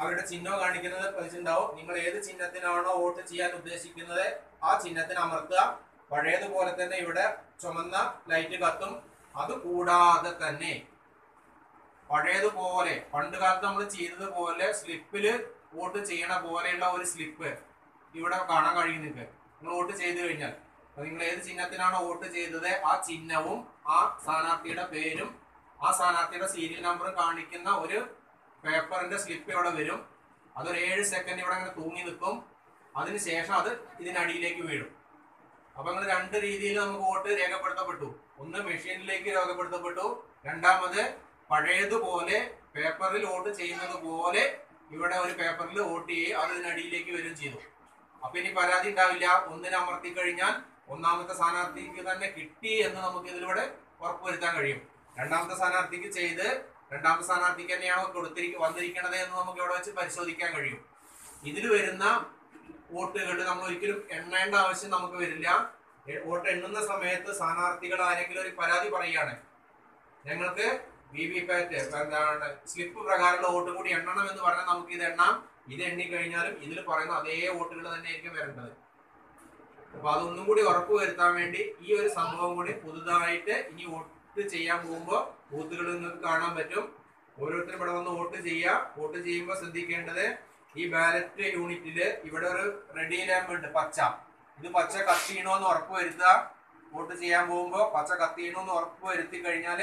അവരുടെ ചിഹ്നം കാണിക്കുന്നത് പതിച്ചിട്ടുണ്ടാവും നിങ്ങൾ ഏത് ചിഹ്നത്തിനാണോ വോട്ട് ചെയ്യാൻ ഉദ്ദേശിക്കുന്നത് ആ ചിഹ്നത്തിന് അമർത്തുക. പഴയതുപോലെ തന്നെ ഇവിടെ ചുമന്ന ലൈറ്റ് കത്തും. അത് കൂടാതെ തന്നെ പഴയതുപോലെ പണ്ട് കാലത്ത് നമ്മൾ ചെയ്തതുപോലെ സ്ലിപ്പിൽ വോട്ട് ചെയ്യണ പോലെയുള്ള ഒരു സ്ലിപ്പ് ഇവിടെ കാണാൻ കഴിയും നിങ്ങൾക്ക്. നിങ്ങൾ വോട്ട് ചെയ്തു കഴിഞ്ഞാൽ. അപ്പൊ നിങ്ങൾ ഏത് ചിഹ്നത്തിനാണോ വോട്ട് ചെയ്തത് ആ ചിഹ്നവും ആ സ്ഥാനാർത്ഥിയുടെ പേരും ആ സ്ഥാനാർത്ഥിയുടെ സീരിയൽ നമ്പറും കാണിക്കുന്ന ഒരു പേപ്പറിന്റെ സ്ലിപ്പ് ഇവിടെ വരും. അതൊരു ഏഴ് സെക്കൻഡ് ഇവിടെ അങ്ങനെ തൂങ്ങി നിൽക്കും. അതിനുശേഷം അത് ഇതിനടിയിലേക്ക് വീഴും. അപ്പൊ അങ്ങനെ രണ്ട് രീതിയിൽ നമുക്ക് വോട്ട് രേഖപ്പെടുത്തപ്പെട്ടു. ഒന്ന് മെഷീനിലേക്ക് രേഖപ്പെടുത്തപ്പെട്ടു. രണ്ടാമത് പഴയതുപോലെ പേപ്പറിൽ വോട്ട് ചെയ്യുന്നത് പോലെ ഇവിടെ ഒരു പേപ്പറിൽ വോട്ട് ചെയ്യുക അത് ഇതിനടിയിലേക്ക് വരും ചെയ്തു. അപ്പൊ ഇനി പരാതി ഉണ്ടാവില്ല. ഒന്നിനെ അമർത്തി കഴിഞ്ഞാൽ ഒന്നാമത്തെ സ്ഥാനാർത്ഥിക്ക് തന്നെ കിട്ടി എന്ന് നമുക്ക് ഇതിലൂടെ ഉറപ്പുവരുത്താൻ കഴിയും. രണ്ടാമത്തെ സ്ഥാനാർത്ഥിക്ക് ചെയ്ത് രണ്ടാമത്തെ സ്ഥാനാർത്ഥിക്ക് തന്നെയാണോ കൊടുത്തിരിക്ക വന്നിരിക്കണത് എന്ന് നമുക്ക് ഇവിടെ വെച്ച് പരിശോധിക്കാൻ കഴിയും. ഇതിൽ വരുന്ന വോട്ടുകൾ നമ്മൾ ഒരിക്കലും എണ്ണേണ്ട ആവശ്യം നമുക്ക് വരില്ല. വോട്ട് എണ്ണുന്ന സമയത്ത് സ്ഥാനാർത്ഥികൾ ആരെങ്കിലും ഒരു പരാതി പറയുകയാണ്. ഞങ്ങൾക്ക് വി വി പാറ്റ് എന്താണ് സ്ലിപ്പ് പ്രകാരമുള്ള വോട്ട് കൂടി എണ്ണണം എന്ന് പറഞ്ഞാൽ നമുക്ക് ഇത് എണ്ണാം. ഇത് എണ്ണി കഴിഞ്ഞാലും ഇതിൽ പറയുന്ന അതേ വോട്ടുകൾ തന്നെ ആയിരിക്കും വരേണ്ടത് അപ്പൊ അതൊന്നും കൂടി ഉറപ്പുവരുത്താൻ വേണ്ടി ഈ ഒരു സംഭവം കൂടി പുതുതായിട്ട് ഇനി വോട്ട് ചെയ്യാൻ പോകുമ്പോൾ ബൂത്തുകളിൽ നിങ്ങൾക്ക് കാണാൻ പറ്റും. ഓരോരുത്തരും ഇവിടെ വന്ന് വോട്ട് ചെയ്യുക. വോട്ട് ചെയ്യുമ്പോൾ ശ്രദ്ധിക്കേണ്ടത് ഈ ബാലറ്റ് യൂണിറ്റിൽ ഇവിടെ ഒരു റെഡി ലാമ്പ് ഉണ്ട് പച്ച. ഇത് പച്ച കത്തിയണോന്ന് ഉറപ്പ് വരുത്തുക. വോട്ട് ചെയ്യാൻ പോകുമ്പോൾ പച്ച കത്തിയണോന്ന് ഉറപ്പ് വരുത്തി കഴിഞ്ഞാൽ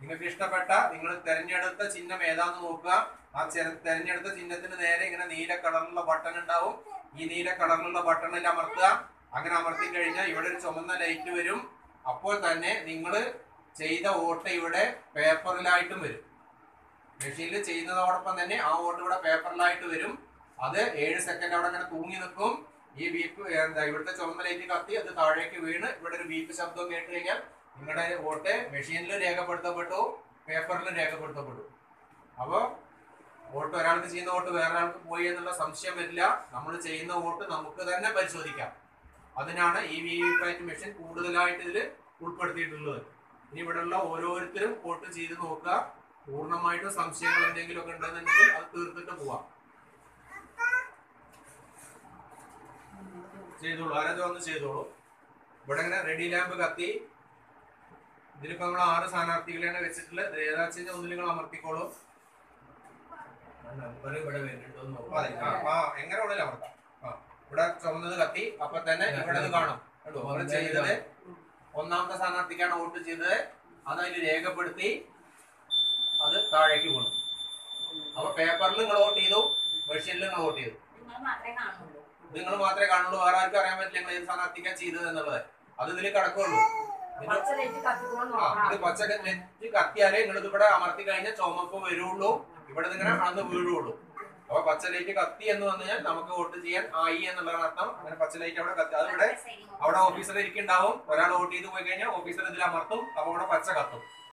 നിങ്ങൾക്ക് ഇഷ്ടപ്പെട്ട നിങ്ങൾ തെരഞ്ഞെടുത്ത ചിഹ്നം ഏതാന്ന് നോക്കുക. ആ തെരഞ്ഞെടുത്ത ചിഹ്നത്തിന് നേരെ ഇങ്ങനെ നീല കളറിലുള്ള ബട്ടൺ ഉണ്ടാവും. ഈ നീല കളറിലുള്ള ബട്ടണിൽ അമർത്തുക. അങ്ങനെ അമർത്തി കഴിഞ്ഞാൽ ഇവിടെ ഒരു ചുമന്ന ലൈറ്റ് വരും. അപ്പോൾ തന്നെ നിങ്ങൾ ചെയ്ത വോട്ട് ഇവിടെ പേപ്പറിലായിട്ടും വരും. മെഷീനിൽ ചെയ്യുന്നതോടൊപ്പം തന്നെ ആ വോട്ട് ഇവിടെ പേപ്പറിലായിട്ട് വരും. അത് ഏഴ് സെക്കൻഡ് അവിടെ അങ്ങനെ തൂങ്ങി നിൽക്കും. ഈ ബീപ്പ് എന്താ ഇവിടുത്തെ ചുമന്ന കത്തി അത് താഴേക്ക് വീണ് ഇവിടെ ഒരു ബീപ്പ് ശബ്ദം കേട്ട് കഴിഞ്ഞാൽ നിങ്ങളുടെ വോട്ട് മെഷീനിൽ രേഖപ്പെടുത്തപ്പെട്ടു പേപ്പറിലും രേഖപ്പെടുത്തപ്പെടും അപ്പോൾ വോട്ട് ഒരാൾക്ക് ചെയ്യുന്ന വോട്ട് വേറൊരാൾക്ക് പോയി എന്നുള്ള സംശയം വരില്ല. നമ്മൾ ചെയ്യുന്ന വോട്ട് നമുക്ക് തന്നെ പരിശോധിക്കാം. അതിനാണ് ഈ വി വി പാറ്റ് മെഷീൻ കൂടുതലായിട്ട് ഇതിൽ ഉൾപ്പെടുത്തിയിട്ടുള്ളത്. ഇനി ഇവിടെയുള്ള ഓരോരുത്തരും വോട്ട് ചെയ്ത് നോക്കുക. പൂർണമായിട്ട് സംശയങ്ങൾ എന്തെങ്കിലും ഒക്കെ ഉണ്ടെന്നുണ്ടെങ്കിൽ അത് തീർത്തിട്ട് പോവാം. ചെയ്തോളൂ. ആരാ വന്ന് ചെയ്തോളൂ? ഇവിടെ ഇങ്ങനെ റെഡി ലാമ്പ് കത്തി. ഇതിലിപ്പോ നമ്മൾ ആറ് സ്ഥാനാർത്ഥികളെയാണ് വെച്ചിട്ടുള്ളത്. കഴിഞ്ഞാൽ ഒന്നിൽ നിങ്ങൾ അമർത്തിക്കോളൂ. എങ്ങനെ വേണേലും അമർത്താം. ഇവിടെ ചുമന്നത് കത്തി. അപ്പൊ തന്നെ ഇവിടെ കാണും. ചെയ്തത് ഒന്നാമത്തെ സ്ഥാനാർത്ഥിക്കാണ് വോട്ട് ചെയ്തത്. അത് അതിൽ രേഖപ്പെടുത്തി അത് താഴേക്ക് വീണു അപ്പൊ പേപ്പറിൽ നിങ്ങൾ വോട്ട് ചെയ്തു മെഷീനിൽ നിങ്ങൾ വോട്ട് ചെയ്തു. നിങ്ങൾ മാത്രമേ കാണുള്ളൂ. വേറെ ആർക്കും അറിയാൻ പറ്റില്ല നിങ്ങൾ ഏത് സ്ഥാനാർത്ഥിക്കാ ചെയ്തത് എന്നുള്ളത്. അത് ഇതിൽ കിടക്കുള്ളൂ. ഇത് പച്ച നെറ്റ് കത്തിയാലേ നിങ്ങൾ ഇവിടെ അമർത്തി കഴിഞ്ഞാൽ ചുമപ്പ് വരുള്ളൂ. ഇവിടെ ഇങ്ങനെ അന്ന് വീഴുള്ളൂ. അപ്പൊ പച്ച ലൈറ്റ് കത്തി എന്ന് പറഞ്ഞാൽ നമുക്ക് വോട്ട് ചെയ്യാൻ ആയി എന്നുള്ളതാണ് അർത്ഥം. അങ്ങനെ പച്ച ലൈറ്റ് അവിടെ കത്തി. അതിവിടെ അവിടെ ഓഫീസർ ഇരിക്കുന്നുണ്ടാവും. ഒരാൾ വോട്ട് ചെയ്ത് പോയി കഴിഞ്ഞാൽ ഓഫീസർ ഇതിൽ അമർത്തും. അപ്പൊ അവിടെ പച്ച കത്തും.